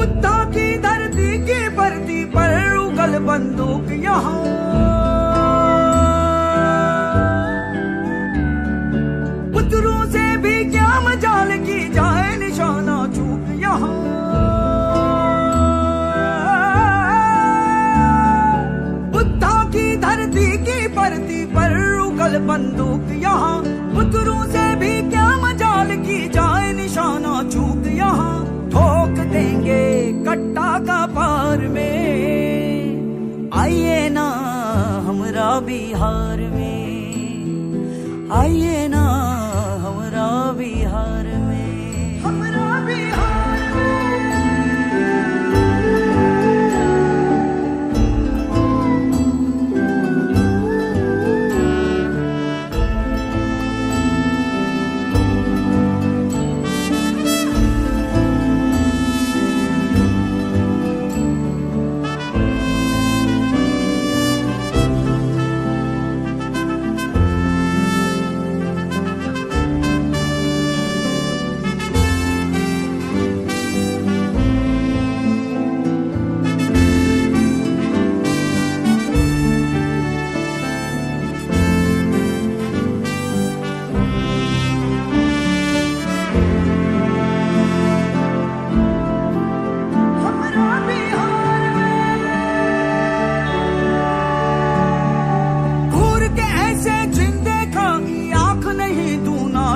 बुद्धा की धरती की परती पर रुगल बंदूक यहाँ। पुत्रों से भी क्या मजाल की जाए निशाना चूक यहाँ। बुद्धा की धरती की परती पर रुगल बंदूक हमरा बिहार में। आइए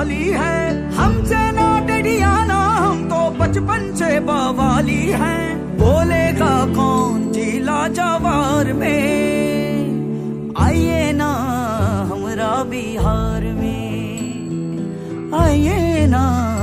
तू है। हमसे ना डरियाना हम तो बचपन से बवाली है। बोलेगा कौन जिला जवार में? आइए ना हमरा बिहार में। आइए ना